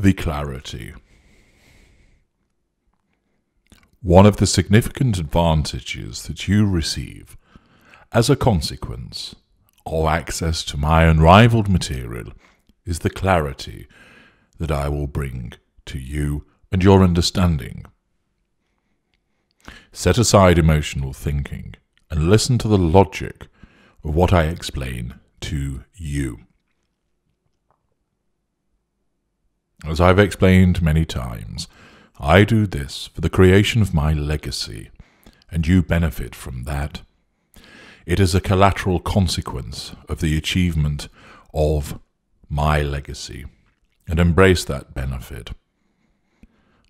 The clarity. One of the significant advantages that you receive as a consequence of access to my unrivaled material is the clarity that I will bring to you and your understanding. Set aside emotional thinking and listen to the logic of what I explain to you. As I've explained many times, I do this for the creation of my legacy, and you benefit from that. It is a collateral consequence of the achievement of my legacy, and embrace that benefit.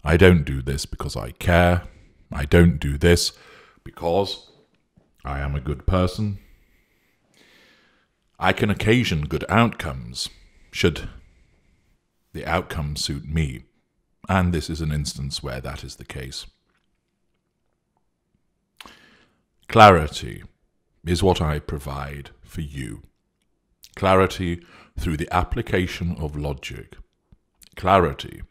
I don't do this because I care. I don't do this because I am a good person. I can occasion good outcomes, should the outcome suit me, and this is an instance where that is the case. Clarity is what I provide for you. Clarity through the application of logic. Clarity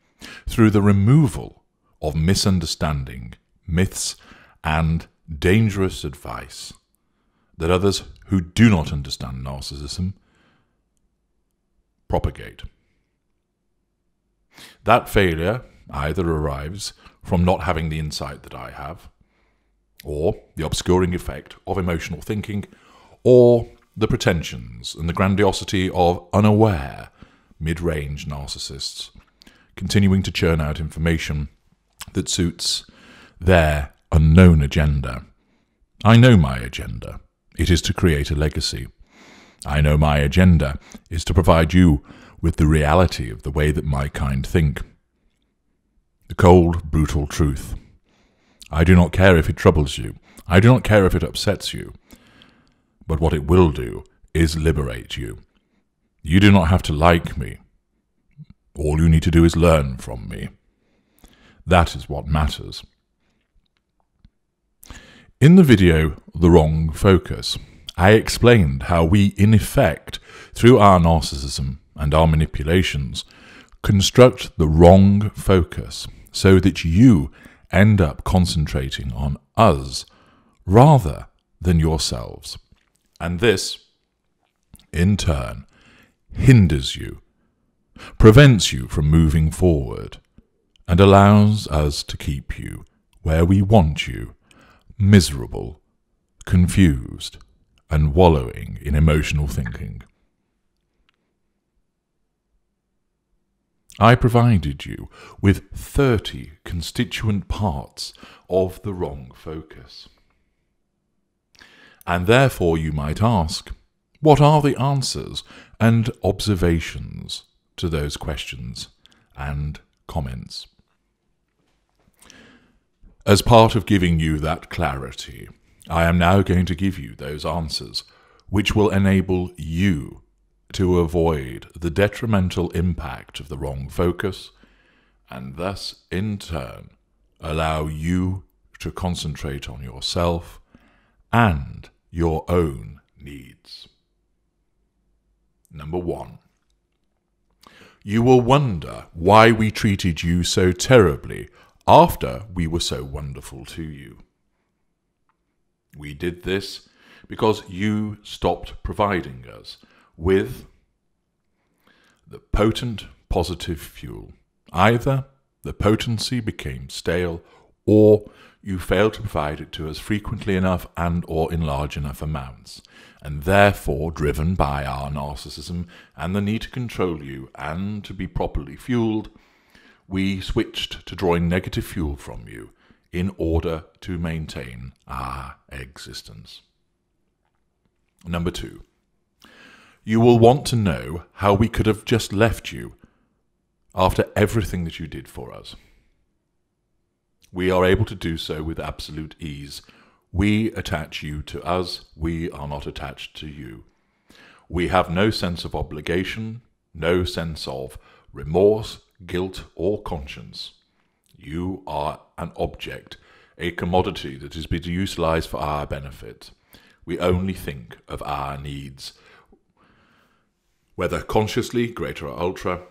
through the removal of misunderstanding, myths, and dangerous advice that others who do not understand narcissism propagate. That failure either arrives from not having the insight that I have, or the obscuring effect of emotional thinking, or the pretensions and the grandiosity of unaware mid range narcissists, continuing to churn out information that suits their unknown agenda. I know my agenda. It is to create a legacy. I know my agenda is to provide you with the reality of the way that my kind think. The cold, brutal truth. I do not care if it troubles you. I do not care if it upsets you. But what it will do is liberate you. You do not have to like me. All you need to do is learn from me. That is what matters. In the video, The Wrong Focus, I explained how we, in effect, through our narcissism and our manipulations, construct the wrong focus so that you end up concentrating on us rather than yourselves. And this, in turn, hinders you, prevents you from moving forward, and allows us to keep you where we want you, miserable, confused, and wallowing in emotional thinking. I provided you with 30 constituent parts of the wrong focus. And therefore you might ask, what are the answers and observations to those questions and comments? As part of giving you that clarity, I am now going to give you those answers, which will enable you to avoid the detrimental impact of the wrong focus, and thus, in turn, allow you to concentrate on yourself and your own needs. Number one, you will wonder why we treated you so terribly after we were so wonderful to you. We did this because you stopped providing us with the potent positive fuel. Either the potency became stale or you failed to provide it to us frequently enough and or in large enough amounts and therefore driven by our narcissism and the need to control you and to be properly fueled we switched to drawing negative fuel from you in order to maintain our existence number 2 you will want to know how we could have just left you after everything that you did for us. We are able to do so with absolute ease. We attach you to us, we are not attached to you. We have no sense of obligation, no sense of remorse, guilt, or conscience. You are an object, a commodity that is to be utilized for our benefit. We only think of our needs whether consciously, greater or ultra,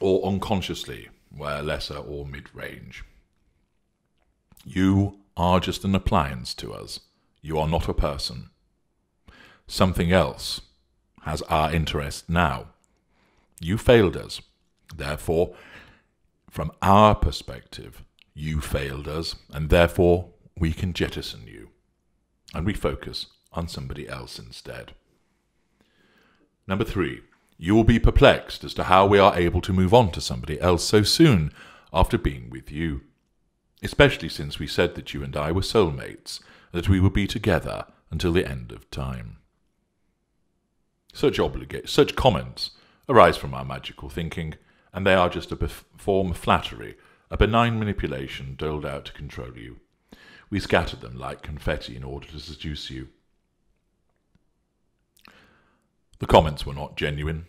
or unconsciously, where lesser or mid range. You are just an appliance to us. You are not a person. Something else has our interest now. You failed us. Therefore, from our perspective, you failed us, and therefore we can jettison you. And we focus on somebody else instead. Number three, you will be perplexed as to how we are able to move on to somebody else so soon after being with you. Especially since we said that you and I were soulmates, that we would be together until the end of time. Such, obliga- such comments arise from our magical thinking, and they are just a bef- form of flattery, a benign manipulation doled out to control you. We scatter them like confetti in order to seduce you. The comments were not genuine,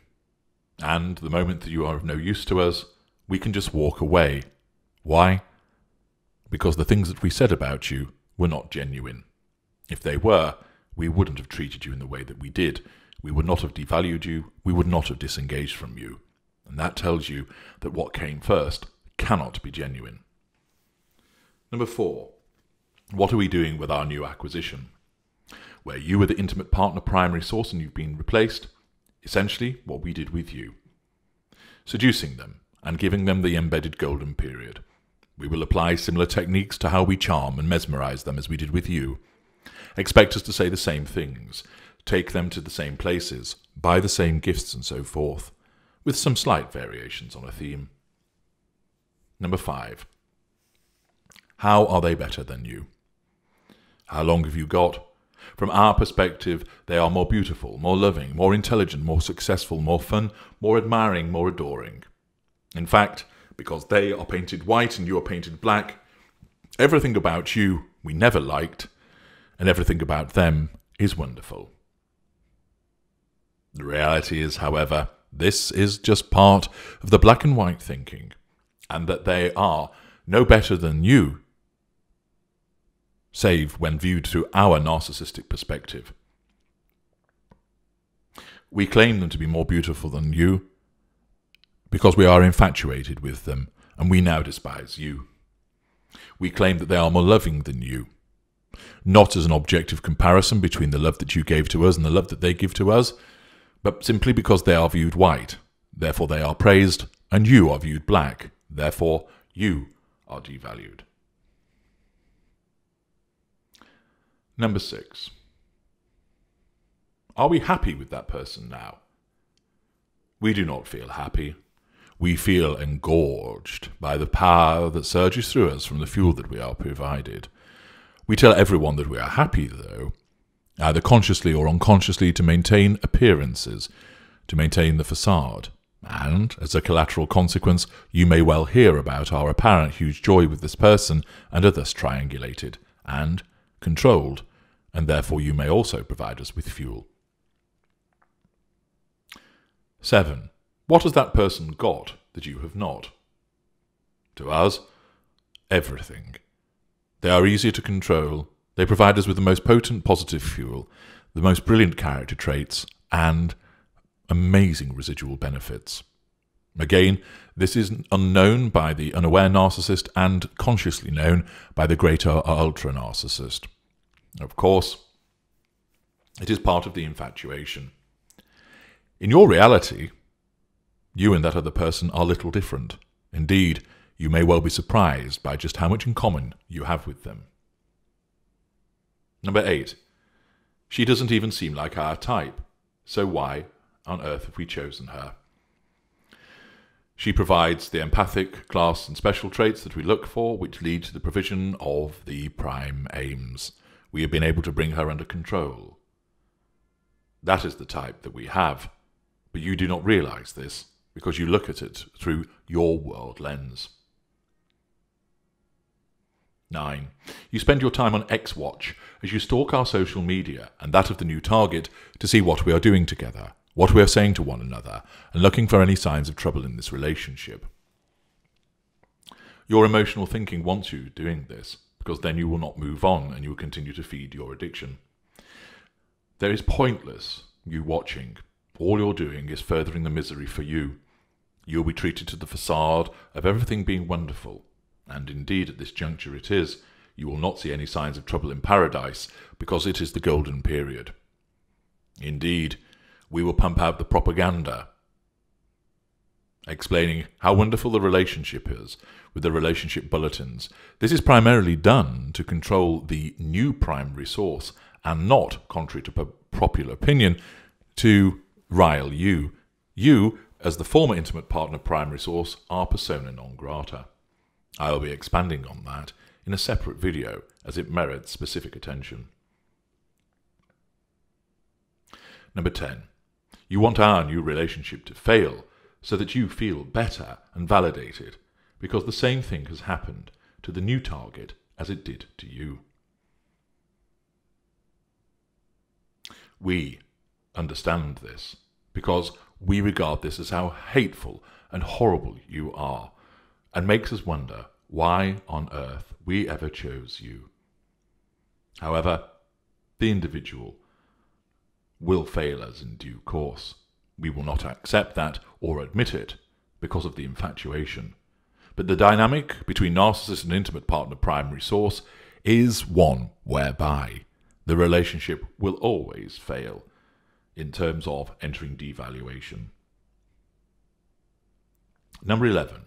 and the moment that you are of no use to us, we can just walk away. Why? Because the things that we said about you were not genuine. If they were, we wouldn't have treated you in the way that we did. We would not have devalued you. We would not have disengaged from you. And that tells you that what came first cannot be genuine. Number four, what are we doing with our new acquisition? Where you were the intimate partner primary source and you've been replaced, essentially what we did with you. Seducing them and giving them the embedded golden period. We will apply similar techniques to how we charm and mesmerize them as we did with you. Expect us to say the same things, take them to the same places, buy the same gifts, and so forth, with some slight variations on a theme. Number five. How are they better than you? How long have you got? From our perspective, they are more beautiful, more loving, more intelligent, more successful, more fun, more admiring, more adoring. In fact, because they are painted white and you are painted black, everything about you we never liked, and everything about them is wonderful. The reality is, however, this is just part of the black and white thinking, and that they are no better than you save when viewed through our narcissistic perspective. We claim them to be more beautiful than you because we are infatuated with them and we now despise you. We claim that they are more loving than you, not as an objective comparison between the love that you gave to us and the love that they give to us, but simply because they are viewed white. Therefore, they are praised, and you are viewed black. Therefore, you are devalued. Number six. Are we happy with that person now? We do not feel happy. We feel engorged by the power that surges through us from the fuel that we are provided. We tell everyone that we are happy, though, either consciously or unconsciously, to maintain appearances, to maintain the facade. And, as a collateral consequence, you may well hear about our apparent huge joy with this person and are thus triangulated and controlled and therefore you may also provide us with fuel. 7. What has that person got that you have not? To us, everything. They are easier to control, they provide us with the most potent positive fuel, the most brilliant character traits, and amazing residual benefits. Again, this is unknown by the unaware narcissist and consciously known by the greater ultra narcissist. Of course, it is part of the infatuation. In your reality, you and that other person are little different. Indeed, you may well be surprised by just how much in common you have with them. Number eight, she doesn't even seem like our type, so why on earth have we chosen her? She provides the empathic, class, and special traits that we look for, which lead to the provision of the prime aims we have been able to bring her under control. That is the type that we have, but you do not realize this because you look at it through your world lens. 9. You spend your time on X Watch as you stalk our social media and that of the new target to see what we are doing together, what we are saying to one another, and looking for any signs of trouble in this relationship. Your emotional thinking wants you doing this, because then you will not move on and you will continue to feed your addiction. There is pointless you watching. All you're doing is furthering the misery for you. You will be treated to the facade of everything being wonderful, and indeed at this juncture it is. You will not see any signs of trouble in paradise, because it is the golden period. Indeed, we will pump out the propaganda, explaining how wonderful the relationship is with the relationship bulletins. This is primarily done to control the new primary source and not, contrary to popular opinion, to rile you. You, as the former intimate partner primary source, are persona non grata. I will be expanding on that in a separate video as it merits specific attention. Number 10. You want our new relationship to fail so that you feel better and validated because the same thing has happened to the new target as it did to you. We understand this because we regard this as how hateful and horrible you are and makes us wonder why on earth we ever chose you. However, the individual will fail us in due course. We will not accept that or admit it because of the infatuation. But the dynamic between narcissist and intimate partner primary source is one whereby the relationship will always fail in terms of entering devaluation. Number 11.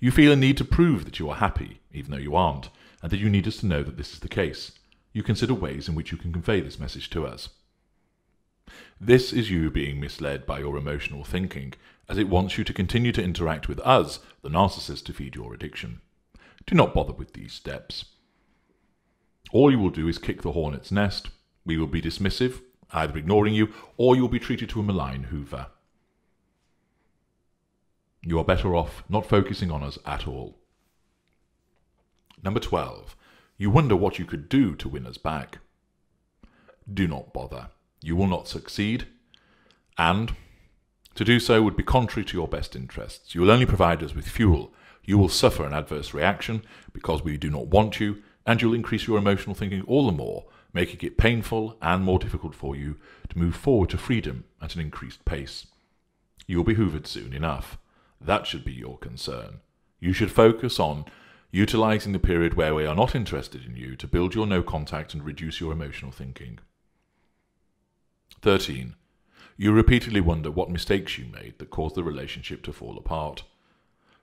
You feel a need to prove that you are happy, even though you aren't, and that you need us to know that this is the case. You consider ways in which you can convey this message to us. This is you being misled by your emotional thinking, as it wants you to continue to interact with us, the narcissist, to feed your addiction. Do not bother with these steps. All you will do is kick the hornet's nest. We will be dismissive, either ignoring you, or you'll be treated to a malign hoover. You are better off not focusing on us at all. Number 12. You wonder what you could do to win us back. Do not bother. You will not succeed, and to do so would be contrary to your best interests. You will only provide us with fuel. You will suffer an adverse reaction because we do not want you, and you'll increase your emotional thinking all the more, making it painful and more difficult for you to move forward to freedom at an increased pace. You will be hoovered soon enough. That should be your concern. You should focus on utilizing the period where we are not interested in you to build your no contact and reduce your emotional thinking. 13. You repeatedly wonder what mistakes you made that caused the relationship to fall apart.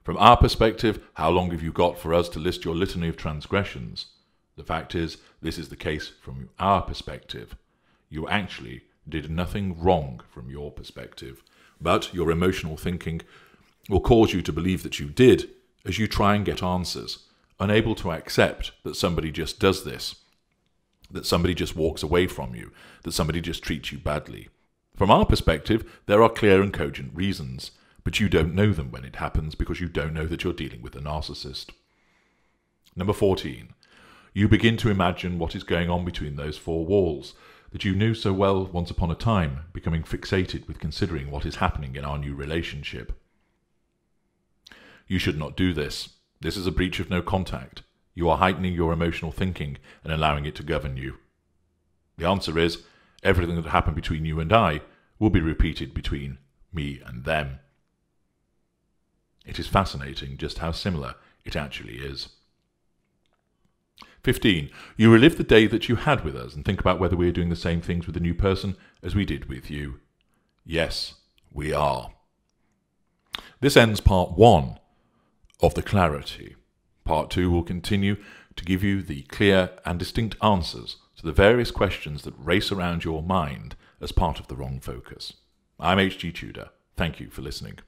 From our perspective, how long have you got for us to list your litany of transgressions? The fact is, this is the case from our perspective. You actually did nothing wrong from your perspective, but your emotional thinking will cause you to believe that you did as you try and get answers, unable to accept that somebody just does this, that somebody just walks away from you, that somebody just treats you badly. From our perspective, there are clear and cogent reasons, but you don't know them when it happens because you don't know that you're dealing with a narcissist. Number 14. You begin to imagine what is going on between those four walls that you knew so well once upon a time, becoming fixated with considering what is happening in our new relationship. You should not do this. This is a breach of no contact. You are heightening your emotional thinking and allowing it to govern you. The answer is everything that happened between you and I will be repeated between me and them. It is fascinating just how similar it actually is. 15. You relive the day that you had with us and think about whether we are doing the same things with the new person as we did with you. Yes, we are. This ends part one of the clarity. Part two will continue to give you the clear and distinct answers to the various questions that race around your mind as part of the wrong focus. I'm H.G. Tudor. Thank you for listening.